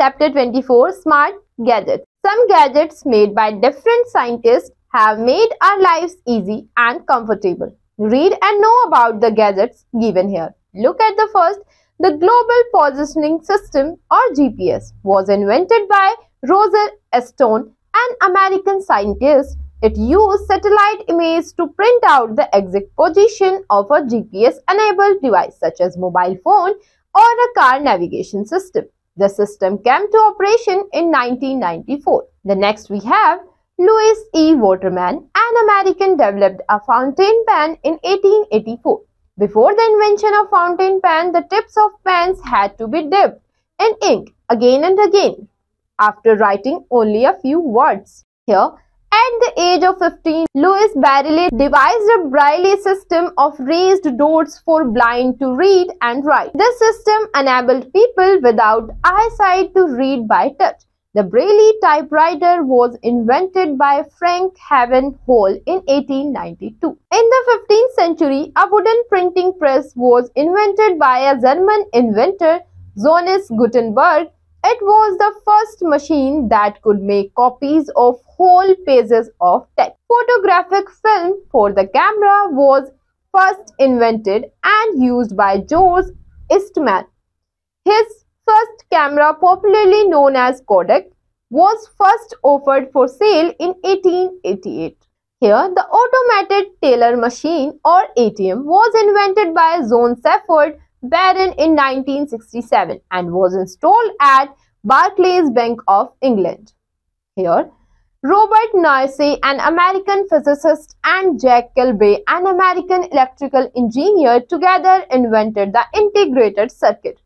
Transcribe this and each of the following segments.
Chapter 24 Smart Gadgets Some gadgets made by different scientists have made our lives easy and comfortable. Read and know about the gadgets given here. Look at the first. The Global Positioning System or GPS was invented by Roger Easton, an American scientist. It used satellite images to print out the exact position of a GPS-enabled device such as mobile phone or a car navigation system. The system came to operation in 1994. The next we have Louis E. Waterman, an American developed a fountain pen in 1884. Before the invention of fountain pen, the tips of pens had to be dipped in ink again and again after writing only a few words. Here, at the age of 15, Louis Braille devised a Braille system of raised doors for blind to read and write. This system enabled people without eyesight to read by touch. The Braille typewriter was invented by Frank Haven Hall in 1892. In the 15th century, a wooden printing press was invented by a German inventor, Johannes Gutenberg, it was the first machine that could make copies of whole pages of text. Photographic film for the camera was first invented and used by George Eastman. His first camera, popularly known as Kodak, was first offered for sale in 1888. Here, the automated teller machine or ATM was invented by John Shepherd Barron in 1967 and was installed at Barclays Bank of England. Here, Robert Noyce, an American physicist, and Jack Kilby, an American electrical engineer, together invented the integrated circuit.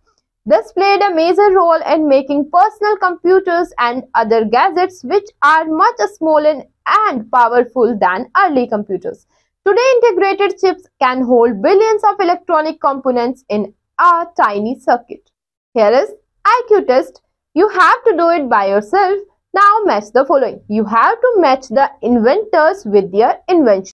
This played a major role in making personal computers and other gadgets which are much smaller and powerful than early computers. Today, integrated chips can hold billions of electronic components in a tiny circuit. Here is IQ test. You have to do it by yourself. Now match the following. You have to match the inventors with their invention.